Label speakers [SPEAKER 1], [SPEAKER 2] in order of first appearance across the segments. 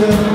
[SPEAKER 1] will.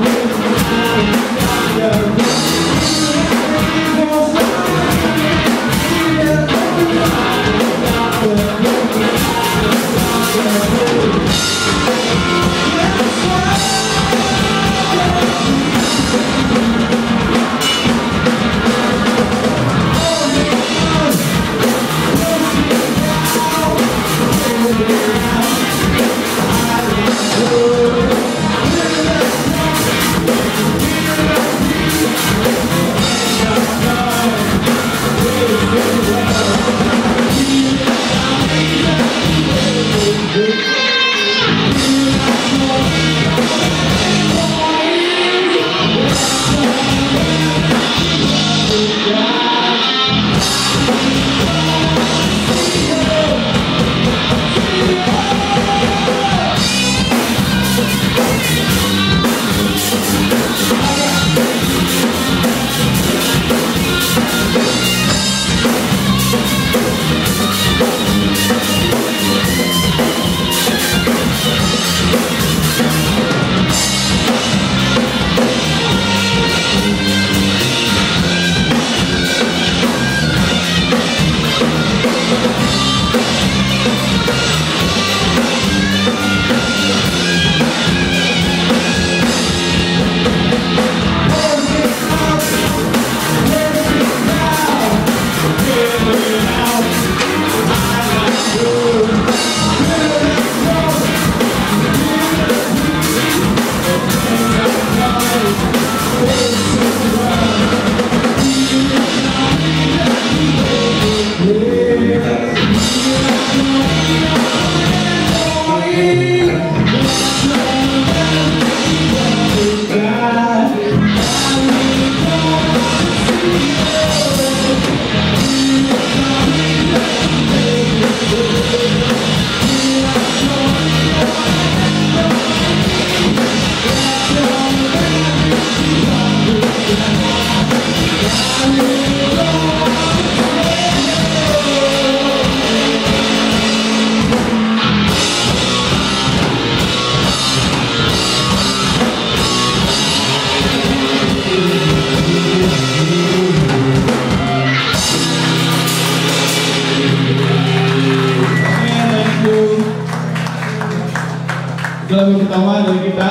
[SPEAKER 1] Out. Lagu pertama dari kita